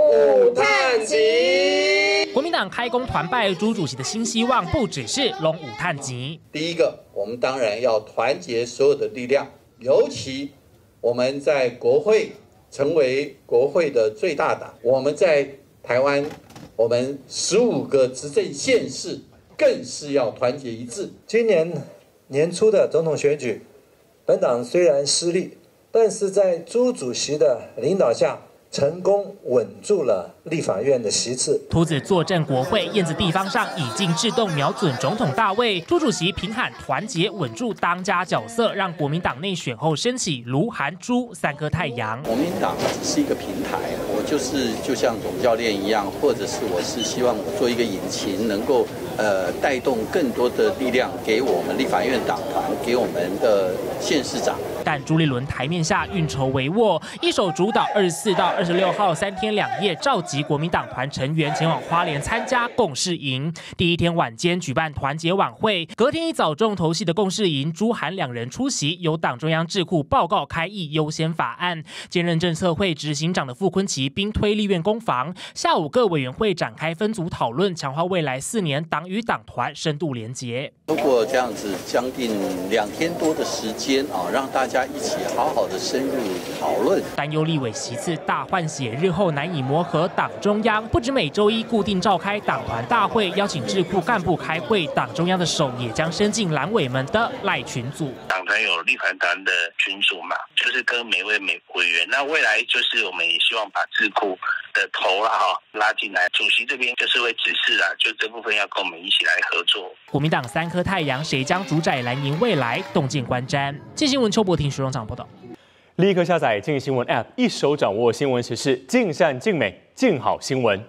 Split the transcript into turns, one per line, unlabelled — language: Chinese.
五探集。
国民党开工团拜朱主席的新希望，不只是龙五探集。
第一个，我们当然要团结所有的力量，尤其我们在国会成为国会的最大党，我们在台湾，我们十五个执政县市更是要团结一致。
今年年初的总统选举，本党虽然失利，但是在朱主席的领导下。成功稳住了立法院的席次。
秃子坐镇国会，燕子地方上已经自动瞄准总统大位。朱主席平喊团结稳住当家角色，让国民党内选后升起卢、韩、朱三颗太阳。
国民党只是一个平台，我就是就像总教练一样，或者是我是希望做一个引擎，能够呃带动更多的力量给我们立法院党团，给我们的县市长。
但朱立伦台面下运筹帷幄，一手主导二十四到二十六号三天两夜，召集国民党团成员前往花莲参加共事营。第一天晚间举办团结晚会，隔天一早重头戏的共事营，朱韩两人出席，由党中央智库报告开议优先法案。兼任政策会执行长的傅昆奇兵推立院攻防。下午各委员会展开分组讨论，强化未来四年党与党团深度连结。
通过这样子将近两天多的时间啊，让大家一起好好的深入讨论。
担忧立委席次大换血，日后难以磨合党中央。不止每周一固定召开党团大会，邀请智库干部开会，党中央的手也将伸进蓝委们的赖群组。
党团有立团团的群组嘛，就是跟每位每委员。那未来就是我们也希望把智库的头了哈拉进来，主席这边就是会指示啊，就这部分要跟我们一起来合作。
国民党三颗。太阳谁将主宰蓝营未来？动静观瞻。近新闻邱博婷、徐荣长报道。
立刻下载静新闻 App，一手掌握新闻时事，尽善尽美，尽好新闻。